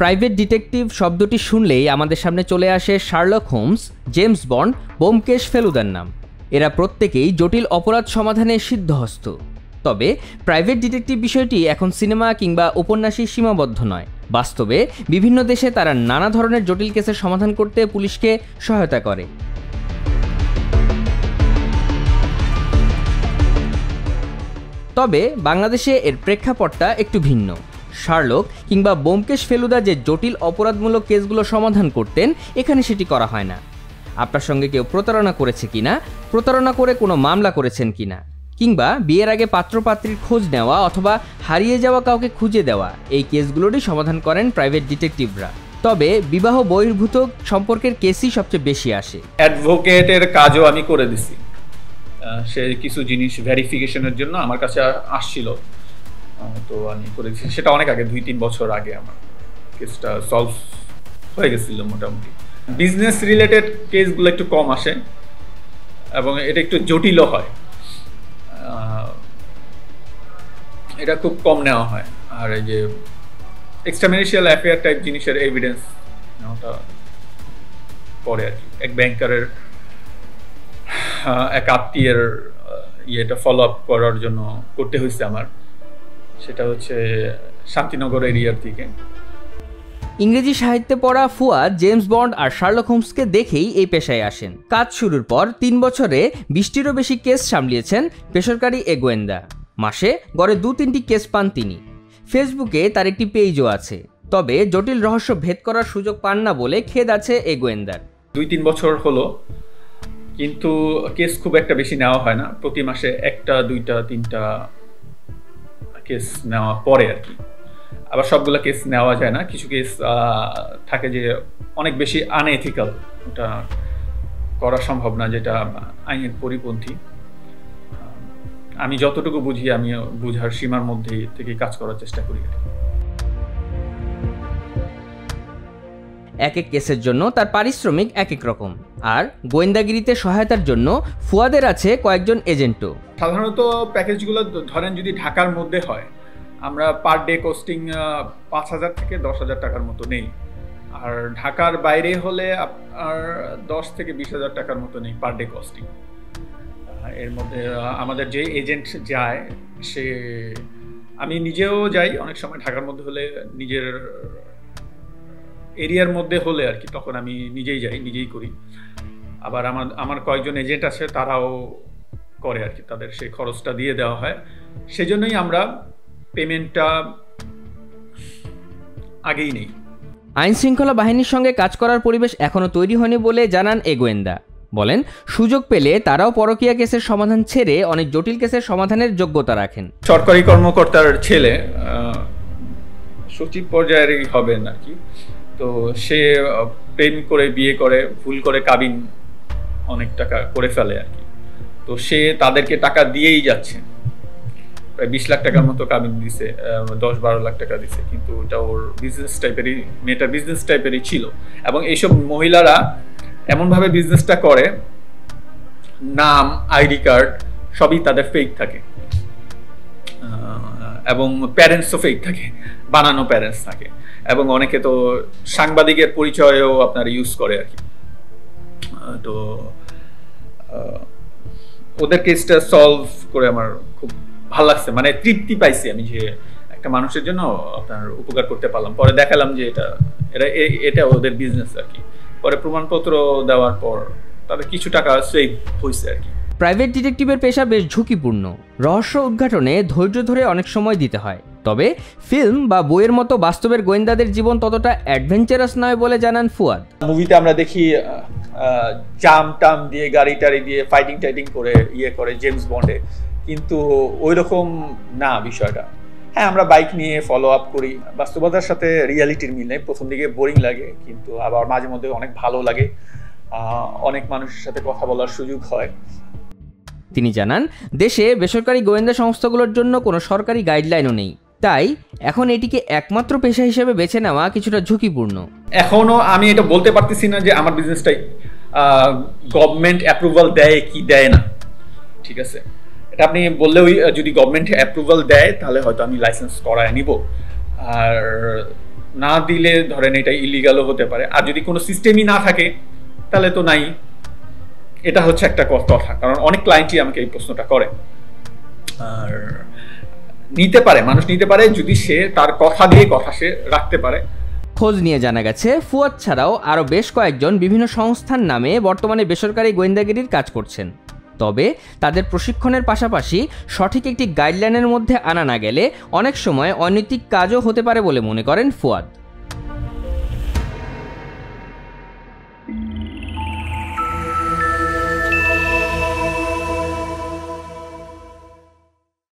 Private detective শব্দটি শুনলেই আমাদের সামনে চলে আসে Sherlock Holmes, James Bond, Byomkesh ফেলুদার নাম। এরা প্রত্যেকেই জটিল অপরাধ সমাধানে সিদ্ধহস্ত। তবে প্রাইভেট ডিটেকটিভ বিষয়টি এখন সিনেমা কিংবা উপন্যাসে সীমাবদ্ধ নয়। বাস্তবে বিভিন্ন দেশে তারা নানা ধরনের জটিল কেসের সমাধান করতে পুলিশকে সহায়তা করে। তবে বাংলাদেশে এর প্রেক্ষাপটটা একটু ভিন্ন। শার্লক কিংবা বোমকেশ ফেলুদা যে জটিল অপরাধমূলক কেসগুলো সমাধান করতেন, এখানে সেটি করা হয় না। আপনার সঙ্গে কেউ প্রতারণা করেছে কিনা, প্রতারণা করে কোনো মামলা করেছেন কিনা, কিংবা বিয়ের আগে পাত্রপাত্রীর খোঁজ নেওয়া অথবা হারিয়ে যাওয়া কাউকে খুঁজে দেওয়া, এই কেসগুলোরই সমাধান করেন প্রাইভেট ডিটেকটিভরা। তবে বিবাহ বহির্ভূত সম্পর্কের কেসই সবচেয়ে বেশি আসে। অ্যাডভোকেটের কাজও আমি করে দিছি। সে কিছু জিনিস ভেরিফিকেশনের জন্য আমার কাছে আসছিল। তো আমি করেছি। সেটা অনেক আগে দুই তিন বছর আগে আমার। কেসটা সলভ হয়ে গেছিল মোটামুটি। বিজনেস রিলেটেড কেসগুলো একটু কম আসে এবং এটা একটু জটিলও হয়। এটা খুব কম নেওয়া হয়। আর এই যে এক্সট্রামিনিশিয়াল অ্যাফেয়ার টাইপ জিনিসের এভিডেন্স নেওয়াটা পরে আর কি। এক ব্যাংকারের এক আত্মীয়ের ইয়েটা ফলো আপ করার জন্য করতে হয়েছে আমার। সেটা হচ্ছে শান্তিনগর এরিয়ার থেকে ইংরেজি সাহিত্যে পড়া ফুয়াদ জেমস বন্ড আর শার্লক হোমসকে দেখেই এই পেশায় আসেন। কাজ শুরুর পর তিন বছরে বিশটিরও বেশি কেস সামলিয়েছেন বেসরকারি এ গোয়েন্দা। মাসে গড়ে দু তিনটি কেস পান তিনি। ফেসবুকে তার একটি পেজও আছে। তবে জটিল রহস্য ভেদ করার সুযোগ পান না বলে খেদ আছে এ গোয়েন্দার। দুই তিন বছর হলো কিন্তু কেস খুব একটা বেশি নেওয়া হয় না। প্রতি মাসে একটা দুইটা তিনটা কেস নেওয়া পরে আর কি। আবার সবগুলো কেস নেওয়া যায় না। কিছু কেস থাকে যে অনেক বেশি আনএথিক্যাল ওটা করা সম্ভব না যেটা আইনের পরিপন্থী। আমি যতটুকু বুঝি আমি বুঝার সীমার মধ্যে থেকে কাজ করার চেষ্টা করি আর কি। এক এক কেসের জন্য তার পারিশ্রমিক এক এক রকম। আর গোয়েন্দাগিরিতে সহায়তার জন্য ফুয়াদের আছে কয়েকজন এজেন্টও। সাধারণত প্যাকেজগুলো ধরেন যদি ঢাকার মধ্যে হয়, আমরা পার ডে কস্টিং পাঁচ হাজার থেকে দশ হাজার টাকার মতো নেই। আর ঢাকার বাইরে হলে আপনার দশ থেকে বিশ হাজার টাকার মতো নেই পার ডে কস্টিং। এর মধ্যে আমাদের যে এজেন্ট যায়, সে আমি নিজেও যাই, অনেক সময় ঢাকার মধ্যে হলে নিজের এরিয়ার মধ্যে হলে আর কি তখন আমি নিজেই যাই নিজেই করি। আবার আমার আমার কয়েকজন এজেন্ট আছে তারাও করে আর কি তাদের সেই খরচটা দিয়ে দেওয়া হয়। সেজন্যই আমরা পেমেন্টটা আগেই নেই। আইন শৃঙ্খলা বাহিনীর সঙ্গে কাজ করার পরিবেশ এখনও তৈরি হয়নি বলে জানান এ গোয়েন্দা। বলেন সুযোগ পেলে তারাও পরকীয়া কেসের সমাধান ছেড়ে অনেক জটিল কেসের সমাধানের যোগ্যতা রাখেন। সরকারি কর্মকর্তার ছেলে সচিব পর্যায়েরই হবেন আর কি। তো সে প্রেম করে, বিয়ে করে, ভুল করে কাবিন অনেক টাকা করে ফেলে আর কি। তো সে তাদেরকে টাকা দিয়েই যাচ্ছে। প্রায় বিশ লাখ টাকার মতো কাবিন দিছে দশ বারো লাখ টাকা দিছে, কিন্তু ওটা ওর বিজনেস টাইপেরই মেয়েটা বিজনেস টাইপেরই ছিল। এবং এইসব মহিলারা এমনভাবে বিজনেসটা করে, নাম, আইডি কার্ড, সবই তাদের ফেক থাকে। এবং প্যারেন্টসও ফেক থাকে, বানানো প্যারেন্টস থাকে। এবং অনেকে তো সাংবাদিকের পরিচয়ও আপনার ইউজ করে আর কি। তো ওদের কেসটা সলভ করে আমার খুব ভালো লাগছে। মানে তৃপ্তি পাইছি আমি যে একটা মানুষের জন্য আপনার উপকার করতে পারলাম। পরে দেখালাম যে এটা এটা এটা ওদের বিজনেস আর কি। পরে প্রমাণপত্র দেওয়ার পর তাদের কিছু টাকা সেভ হয়েছে আর কি। প্রাইভেট ডিটেকটিভের পেশা বেশ ঝুঁকিপূর্ণ। রহস্য উদ্ঘাটনে ধৈর্য ধরে অনেক সময় দিতে হয়। তবে ফিল্ম বা বইয়ের মতো বাস্তবের গোয়েন্দাদের জীবন ততটা অ্যাডভেঞ্চারাস নয় বলে জানান ফুয়াদ। মুভিতে আমরা দেখি জাম টাম দিয়ে, গাড়ি টাড়ি দিয়ে ফাইটিং টাইটিং করে ইয়ে করে জেমস বন্ডে কিন্তু ওই রকম না বিষয়টা। হ্যাঁ আমরা বাইক নিয়ে ফলো আপ করি। বাস্তবতার সাথে রিয়ালিটির মিল নেই। প্রথম দিকে বোরিং লাগে, কিন্তু আবার মাঝে মধ্যে অনেক ভালো লাগে। অনেক মানুষের সাথে কথা বলার সুযোগ হয়। তিনি জানান, দেশে বেসরকারি গোয়েন্দা সংস্থাগুলোর জন্য কোনো সরকারি গাইডলাইনও নেই। তাই এখন এটিকে একমাত্র পেশা হিসেবে বেছে নেওয়া কিছুটা ঝুঁকিপূর্ণ। এখনও আমি এটা বলতে পারতেছি না যে আমার বিজনেসটাই গভর্নমেন্ট অ্যাপ্রুভাল দেয় কি দেয় না। ঠিক আছে? এটা আপনি বললেও যদি গভর্নমেন্ট অ্যাপ্রুভাল দেয়, তাহলে হয়তো আমি লাইসেন্স করায় নিব। আর না দিলে ধরেন এটা ইলিগালও হতে পারে। আর যদি কোনো সিস্টেমই না থাকে, তাহলে তো নাই। এটা হচ্ছে একটা কথা, কারণ অনেক ক্লায়েন্টই আমাকে এই প্রশ্নটা করে। আর নিতে পারে, মানুষ নিতে পারে, যদি সে তার কথা দিয়ে কথা সে রাখতে পারে। খোঁজ নিয়ে জানা গেছে, ফুয়াদ ছাড়াও আরও বেশ কয়েকজন বিভিন্ন সংস্থার নামে বর্তমানে বেসরকারি গোয়েন্দাগিরির কাজ করছেন। তবে তাদের প্রশিক্ষণের পাশাপাশি সঠিক একটি গাইডলাইনের মধ্যে আনা না গেলে অনেক সময় অনৈতিক কাজও হতে পারে বলে মনে করেন ফুয়াদ।